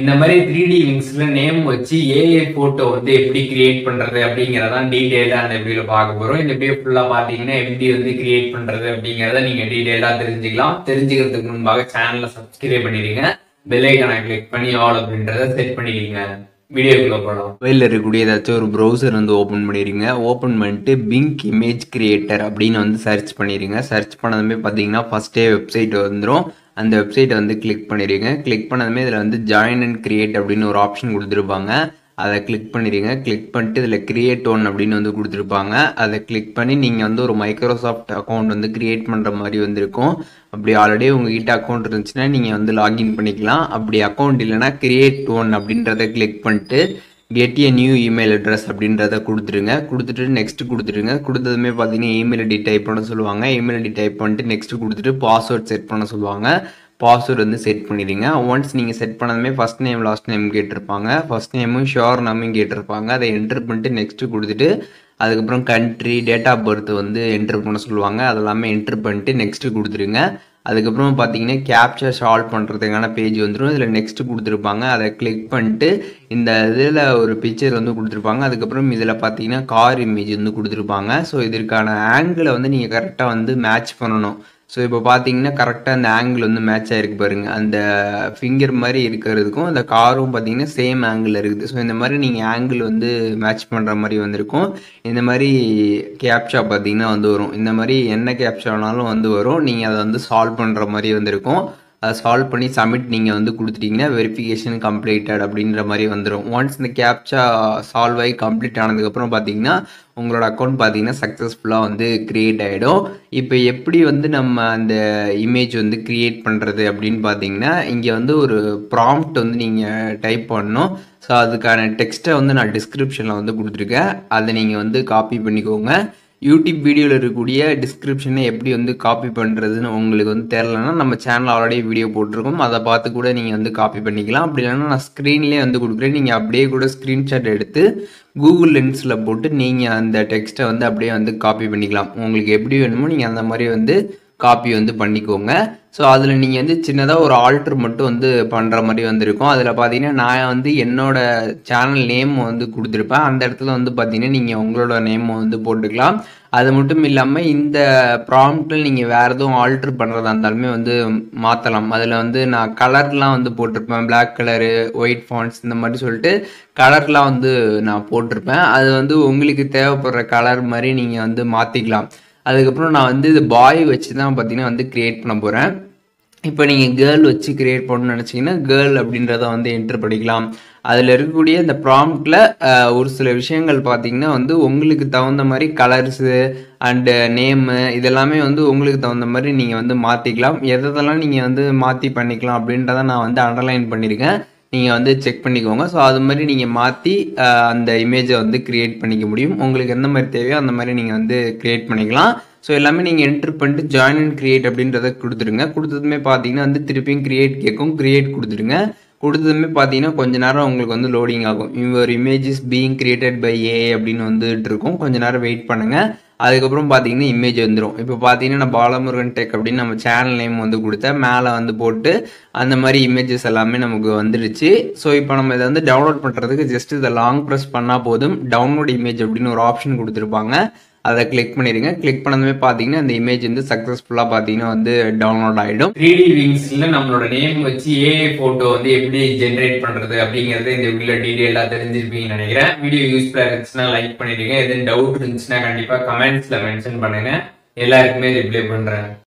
இந்த மாதிரி three D விங்ஸ்ல நேம் வச்சு ஏஏ போட்டோ வந்து எப்படி கிரியேட் பண்றது அப்படிங்கறதான் டீடைலா அந்த வீடியோ பார்க்க போறோம். இந்த வீடியோ ஃபுல்லா பாத்தீங்கன்னா எப்படி வந்து கிரியேட் பண்றது அப்படிங்கறத நீங்க டீடைலா தெரிஞ்சுக்கலாம். தெரிஞ்சுக்கிறதுக்கு முன்பாக சேனலை சப்ஸ்கிரைப் பண்ணிடுங்க. பெல் ஐக்கனை கிளிக் பண்ணி ஆல் அப்படின்றத செட் பண்ணிடுங்க. வீடியோக்குள்ள போகலாம் மொபைலில் இருக்கக்கூடிய ஏதாச்சும் ஒரு ப்ரௌசர் வந்து ஓப்பன் பண்ணிடுங்க. ஓப்பன் பண்ணிட்டு பிங்க் இமேஜ் கிரியேட்டர் அப்படின்னு வந்து சர்ச் பண்ணிடுங்க. சர்ச் பண்ணதுமே பார்த்தீங்கன்னா ஃபஸ்ட்டே வெப்சைட் வந்துடும் அந்த வெப்சைட்டை வந்து கிளிக் பண்ணிடுங்க கிளிக் பண்ணதுமே இதில் வந்து ஜாயின் அண்ட் கிரியேட் அப்படின்னு ஒரு ஆப்ஷன் கொடுத்துருப்பாங்க. அதை கிளிக் பண்ணிடுங்க கிளிக் பண்ணிட்டு இதில் கிரியேட் ஒன் அப்படின்னு வந்து கொடுத்துருப்பாங்க. அதை கிளிக் பண்ணி நீங்கள் வந்து ஒரு மைக்ரோசாஃப்ட் அக்கௌண்ட் வந்து கிரியேட் பண்ணுற மாதிரி வந்திருக்கும். அப்படி ஆல்ரெடி உங்ககிட்ட அக்கௌண்ட் இருந்துச்சுன்னா நீங்கள் வந்து லாகின் பண்ணிக்கலாம். அப்படி அக்கௌண்ட் இல்லைன்னா கிரியேட் ஒன் அப்படின்றத கிளிக் பண்ணிட்டு get a new email address அப்படின்றத கொடுத்துருங்க கொடுத்துட்டு நெக்ஸ்ட் கொடுத்துருங்க கொடுத்ததுமே பார்த்தீங்கன்னா இமெயில் ஐடி டைப் பண்ண சொல்லுவாங்க. இமெயில் ஐடி டைப் பண்ணிட்டு நெக்ஸ்ட் கொடுத்துட்டு பாஸ்வேர்ட் செட் பண்ண சொல்லுவாங்க. பாஸ்வேர்டு வந்து செட் பண்ணிடுங்க. ஒன்ஸ் நீங்கள் செட் பண்ணதுமே ஃபஸ்ட் நேம் லாஸ்ட் நேம் கேட்டிருப்பாங்க. ஃபஸ்ட் நேமும் ஷோர் நேமும் கேட்டிருப்பாங்க. அதை என்டர் பண்ணிட்டு நெக்ஸ்ட்டு கொடுத்துட்டு அதுக்கப்புறம் கண்ட்ரி டேட் ஆஃப் பர்த் வந்து என்டர் பண்ண சொல்லுவாங்க. அதெல்லாமே என்டர் பண்ணிட்டு நெக்ஸ்ட்டு கொடுத்துருங்க அதுக்கப்புறம் பார்த்தீங்கன்னா கேப்சர் சால்வ் பண்ணுறதுக்கான பேஜ் வந்துடும் இதில் நெக்ஸ்ட் கொடுத்துருப்பாங்க. அதை கிளிக் பண்ணிட்டு இந்த இதில் ஒரு பிக்சர் வந்து கொடுத்துருப்பாங்க. அதுக்கப்புறம் இதில் பார்த்தீங்கன்னா கார் இமேஜ் வந்து கொடுத்துருப்பாங்க. ஸோ இதற்கான ஆங்கிளை வந்து நீங்கள் கரெக்டாக வந்து மேட்ச் பண்ணணும். ஸோ இப்போ பார்த்தீங்கன்னா கரெக்டாக அந்த ஆங்கிள் வந்து மேட்ச் ஆகிருக்கு பாருங்க. அந்த ஃபிங்கர் மாதிரி இருக்கிறதுக்கும் அந்த காரும் பார்த்தீங்கன்னா சேம் ஆங்கிள் இருக்குது. ஸோ இந்த மாதிரி நீங்கள் ஆங்கிள் வந்து மேட்ச் பண்ணுற மாதிரி வந்திருக்கும். இந்த மாதிரி கேப்ஷா பார்த்தீங்கன்னா வந்து வரும். இந்த மாதிரி என்ன கேப்ஷானாலும் வந்து வரும். நீங்கள் அதை வந்து சால்வ் பண்ணுற மாதிரி வந்திருக்கும். அதை சால்வ் பண்ணி சப்மிட் நீங்கள் வந்து கொடுத்துட்டீங்கன்னா வெரிஃபிகேஷன் கம்ப்ளீட்டட் அப்படின்ற மாதிரி வந்துடும் ஒன்ஸ் இந்த கேப்சா சால்வ் ஆகி கம்ப்ளீட் ஆனதுக்கப்புறம் பார்த்தீங்கன்னா உங்களோட அக்கௌண்ட் பார்த்தீங்கன்னா சக்ஸஸ்ஃபுல்லாக வந்து க்ரியேட் ஆகிடும் இப்போ எப்படி வந்து நம்ம அந்த இமேஜ் வந்து க்ரியேட் பண்ணுறது அப்படின்னு பார்த்தீங்கன்னா இங்கே வந்து ஒரு ப்ராம்ப்ட் வந்து நீங்கள் டைப் பண்ணணும். ஸோ அதுக்கான டெக்ஸ்ட்டை வந்து நான் டிஸ்கிரிப்ஷனில் வந்து கொடுத்துருக்கேன். அதை நீங்கள் வந்து காப்பி பண்ணிக்கோங்க. யூடியூப் வீடியோவில் இருக்கக்கூடிய டிஸ்கிரிப்ஷனை எப்படி வந்து காப்பி பண்ணுறதுன்னு உங்களுக்கு வந்து தெரிலனா நம்ம சேனல் ஆல்ரெடி வீடியோ போட்டிருக்கோம். அதை பார்த்து கூட நீங்கள் வந்து காப்பி பண்ணிக்கலாம். அப்படி இல்லைன்னா நான் ஸ்க்ரீன்லேயே வந்து கொடுக்குறேன். நீங்கள் அப்படியே கூட ஸ்க்ரீன்ஷாட் எடுத்து கூகுள் லென்ஸில் போட்டு நீங்கள் அந்த டெக்ஸ்ட்டை வந்து அப்படியே வந்து காப்பி பண்ணிக்கலாம். உங்களுக்கு எப்படி வேணுமோ நீங்கள் அந்த மாதிரி வந்து காப்பி வந்து பண்ணிக்கோங்க. ஸோ அதில் நீங்கள் வந்து சின்னதாக ஒரு ஆல்ட்ரு மட்டும் வந்து பண்ணுற மாதிரி வந்திருக்கும். அதில் பார்த்தீங்கன்னா நான் வந்து என்னோட சேனல் நேம் வந்து கொடுத்துருப்பேன். அந்த இடத்துல வந்து பார்த்தீங்கன்னா நீங்கள் உங்களோட நேம் வந்து போட்டுக்கலாம். அது மட்டும் இல்லாமல் இந்த ப்ராம்ப்டில் நீங்கள் வேறு எதுவும் ஆல்ட்ரு பண்ணுறதா இருந்தாலுமே வந்து மாற்றலாம் அதில் வந்து நான் கலர்லாம் வந்து போட்டிருப்பேன். பிளாக் கலரு ஒயிட் ஃபான்ஸ் இந்த மாதிரி சொல்லிட்டு கலர்லாம் வந்து நான் போட்டிருப்பேன். அது வந்து உங்களுக்கு தேவைப்படுற கலர் மாதிரி நீங்கள் வந்து மாற்றிக்கலாம் அதுக்கப்புறம் நான் வந்து இது பாய் வச்சு தான் பார்த்தீங்கன்னா வந்து க்ரியேட் பண்ண போகிறேன் இப்போ நீங்கள் கேர்ள் வச்சு க்ரியேட் பண்ணணும்னு நினச்சிங்கன்னா கேர்ள் அப்படின்றத வந்து என்டர் பண்ணிக்கலாம். அதில் இருக்கக்கூடிய இந்த ப்ராம்ப்டில் ஒரு சில விஷயங்கள் பார்த்தீங்கன்னா வந்து உங்களுக்கு தகுந்த மாதிரி கலர்ஸு அண்டு நேமு இதெல்லாமே வந்து உங்களுக்கு தகுந்த மாதிரி நீங்கள் வந்து மாற்றிக்கலாம் எதெல்லாம் நீங்கள் வந்து மாற்றி பண்ணிக்கலாம் அப்படின்றத நான் வந்து அண்டர்லைன் பண்ணியிருக்கேன் நீங்கள் வந்து செக் பண்ணிக்கோங்க. ஸோ அது மாதிரி நீங்கள் மாற்றி அந்த இமேஜை வந்து க்ரியேட் பண்ணிக்க முடியும். உங்களுக்கு எந்த மாதிரி தேவையோ அந்த மாதிரி நீங்கள் வந்து க்ரியேட் பண்ணிக்கலாம். ஸோ எல்லாமே நீங்கள் என்ட்ரு பண்ணிட்டு ஜாயின் அண்ட் க்ரியேட் அப்படின்றத கொடுத்துருங்க கொடுத்ததுமே பார்த்தீங்கன்னா வந்து திருப்பியும் க்ரியேட் கேட்கும் க்ரியேட் கொடுத்துருங்க கொடுத்ததுமே பார்த்தீங்கன்னா கொஞ்ச நேரம் உங்களுக்கு வந்து லோடிங் ஆகும். Your image is being created by a அப்படின்னு வந்துட்டு இருக்கும். கொஞ்ச நேரம் வெயிட் பண்ணுங்கள் அதுக்கப்புறம் பார்த்தீங்கன்னா இமேஜ் வந்துடும் இப்போ பார்த்தீங்கன்னா நான் பாலமுருகன் டெக் அப்படின்னு நம்ம சேனல் நேம் வந்து கொடுத்தா மேலே வந்து போட்டு அந்த மாதிரி இமேஜஸ் எல்லாமே நமக்கு வந்துடுச்சு. ஸோ இப்போ நம்ம இதை வந்து டவுன்லோட் பண்ணுறதுக்கு ஜஸ்ட் இதை லாங் ப்ரெஸ் பண்ணால் போதும். டவுன்லோட் இமேஜ் அப்படின்னு ஒரு ஆப்ஷன் கொடுத்துருப்பாங்க. அதை கிளிக் பண்ணிடுங்க. கிளிக் பண்ணதுமே பார்த்தீங்கன்னா அந்த இமேஜ் வந்து சக்ஸஸ்ஃபுல்லாக பார்த்தீங்கன்னா வந்து டவுன்லோட் ஆகிடும் த்ரீ டி விங்ஸில் நம்மளோட நேம் வச்சு ஏஏ ஃபோட்டோ வந்து எப்படி ஜென்ரேட் பண்ணுறது அப்படிங்கறது இந்த வீடியோ டீட்டெயிலாக தெரிஞ்சிருப்பீங்கன்னு நினைக்கிறேன். வீடியோ யூஸ்ஃபுல்லாக இருந்துச்சுன்னா லைக் பண்ணிடுங்க. எதுவும் டவுட் இருந்துச்சுன்னா கண்டிப்பாக கமெண்ட்ஸில் மென்ஷன் பண்ணுங்கள் எல்லாருக்குமே ரிப்ளை பண்ணுறேன்